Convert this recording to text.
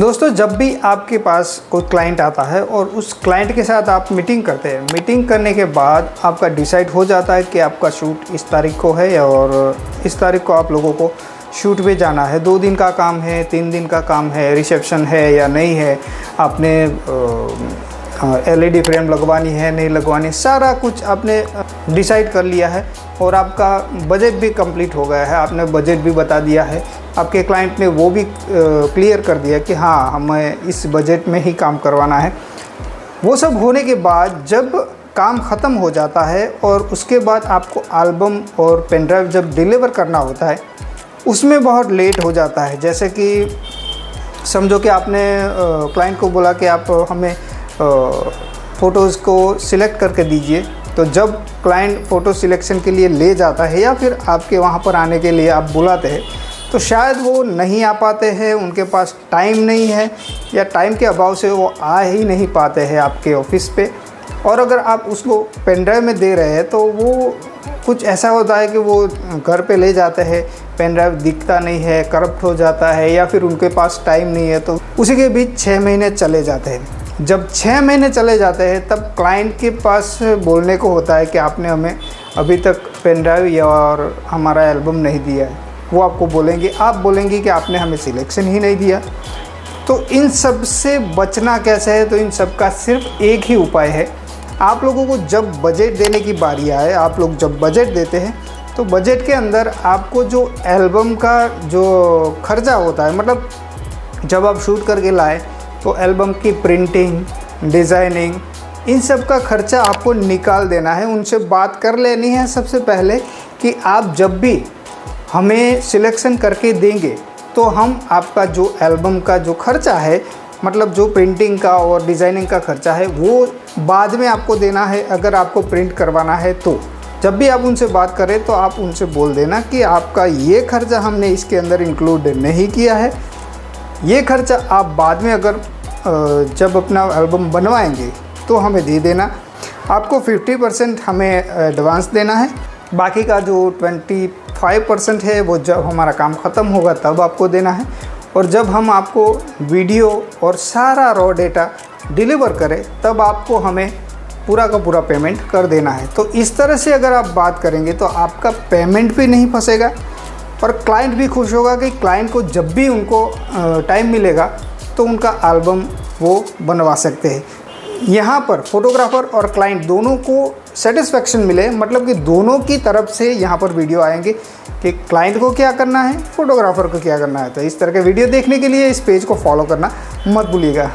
दोस्तों, जब भी आपके पास कोई क्लाइंट आता है और उस क्लाइंट के साथ आप मीटिंग करते हैं मीटिंग करने के बाद आपका डिसाइड हो जाता है कि आपका शूट इस तारीख को है और इस तारीख को आप लोगों को शूट पे जाना है। दो दिन का काम है, तीन दिन का काम है रिसेप्शन है या नहीं है, आपने एलईडी फ्रेम लगवानी है, नहीं लगवानी, सारा कुछ आपने डिसाइड कर लिया है और आपका बजट भी कंप्लीट हो गया है। आपने बजट भी बता दिया है आपके क्लाइंट ने वो भी क्लियर कर दिया कि हाँ हमें इस बजट में ही काम करवाना है। वो सब होने के बाद जब काम ख़त्म हो जाता है और उसके बाद आपको एल्बम और पेन ड्राइव जब डिलीवर करना होता है, उसमें बहुत लेट हो जाता है। जैसे कि समझो कि आपने क्लाइंट को बोला कि आप हमें फ़ोटोज़ को सिलेक्ट करके दीजिए। तो जब क्लाइंट फ़ोटो सिलेक्शन के लिए ले जाता है या फिर आपके वहाँ पर आने के लिए आप बुलाते हैं तो शायद वो नहीं आ पाते हैं, उनके पास टाइम नहीं है, या टाइम के अभाव से वो आ ही नहीं पाते हैं आपके ऑफ़िस पे। और अगर आप उसको पेन ड्राइव में दे रहे हैं तो वो कुछ ऐसा होता है कि वो घर पे ले जाते हैं पेन ड्राइव दिखता नहीं है करप्ट हो जाता है, या फिर उनके पास टाइम नहीं है तो उसी के बीच छः महीने चले जाते हैं। जब छः महीने चले जाते हैं, तब क्लाइंट के पास बोलने को होता है कि आपने हमें अभी तक पेन ड्राइव या और हमारा एल्बम नहीं दिया है। वो आपको बोलेंगे, आप बोलेंगे कि आपने हमें सिलेक्शन ही नहीं दिया। तो इन सबसे बचना कैसे है? तो इन सब का सिर्फ़ एक ही उपाय है। आप लोगों को जब बजट देने की बारी आए, आप लोग जब बजट देते हैं तो बजट के अंदर आपको जो एल्बम का जो खर्चा होता है मतलब जब आप शूट करके लाए तो एल्बम की प्रिंटिंग डिज़ाइनिंग इन सब का खर्चा आपको निकाल देना है। उनसे बात कर लेनी है सबसे पहले कि आप जब भी हमें सिलेक्शन करके देंगे तो हम आपका जो एल्बम का जो खर्चा है मतलब जो प्रिंटिंग का और डिज़ाइनिंग का खर्चा है, वो बाद में आपको देना है, अगर आपको प्रिंट करवाना है तो। जब भी आप उनसे बात करें तो आप उनसे बोल देना कि आपका ये खर्चा हमने इसके अंदर इंक्लूड नहीं किया है। ये खर्चा आप बाद में अगर जब अपना एल्बम बनवाएँगे तो हमें दे देना। आपको 50 परसेंट हमें एडवांस देना है। बाकी का जो 25 परसेंट है, वो जब हमारा काम ख़त्म होगा, तब आपको देना है। और जब हम आपको वीडियो और सारा रॉ डेटा डिलीवर करें, तब आपको हमें पूरा का पूरा पेमेंट कर देना है। तो इस तरह से अगर आप बात करेंगे तो आपका पेमेंट भी नहीं फंसेगा और क्लाइंट भी खुश होगा कि क्लाइंट को जब भी उनको टाइम मिलेगा तो उनका एल्बम वो बनवा सकते हैं। यहाँ पर फोटोग्राफर और क्लाइंट दोनों को सेटिस्फेक्शन मिले मतलब कि दोनों की तरफ़ से यहाँ पर वीडियो आएँगे कि क्लाइंट को क्या करना है फोटोग्राफर को क्या करना है। तो इस तरह के वीडियो देखने के लिए इस पेज को फॉलो करना मत भूलिएगा।